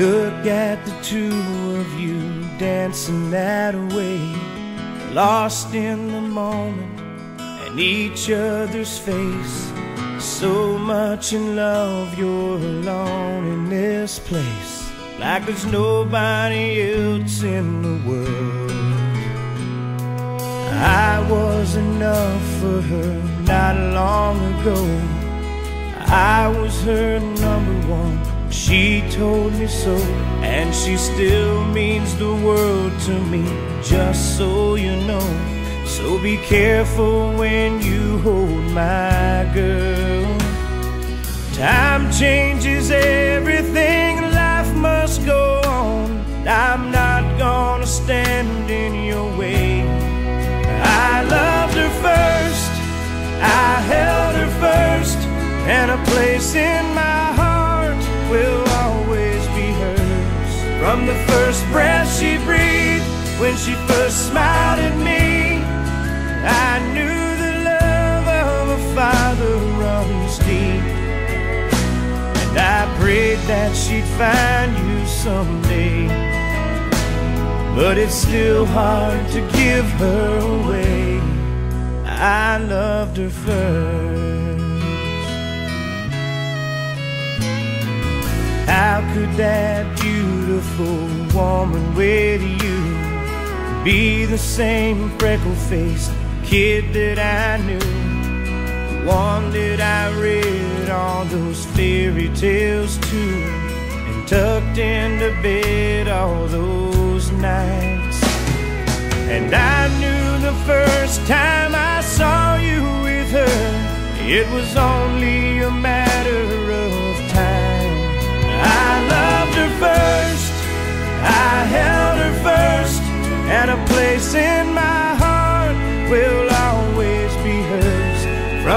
Look at the two of you dancing that way, lost in the moment and each other's face. So much in love, you're alone in this place, like there's nobody else in the world. I was enough for her not long ago. I was her number one. She told me so, and she still means the world to me, just so you know. So be careful when you hold my girl. Time changes everything, life must go on. I'm not gonna stand in your way. I loved her first, I held her first, and a place in my From the first breath she breathed, when she first smiled at me, I knew the love of a father runs deep. And I prayed that she'd find you someday. But it's still hard to give her away. I loved her first. How could that woman with you be the same freckle faced kid that I knew? One that I read all those fairy tales to and tucked into bed all those nights. And I knew the first time I saw you with her, it was only a matter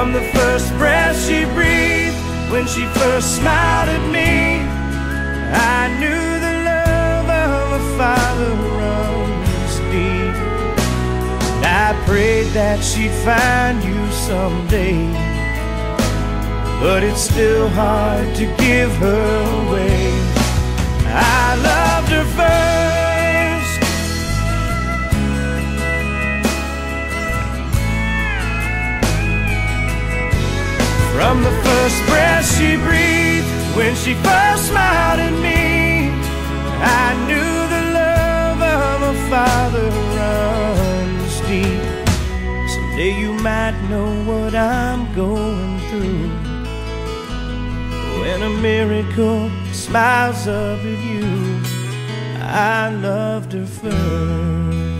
From the first breath she breathed, when she first smiled at me, I knew the love of a father runs deep. And I prayed that she'd find you someday. But it's still hard to give her From the first breath she breathed, when she first smiled at me, I knew the love of a father runs deep. Someday you might know what I'm going through. When a miracle smiles up at you, I loved her first.